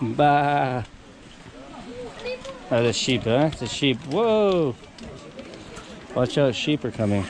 Bah. Oh, the sheep, huh? The sheep. Whoa. Watch out, sheep are coming.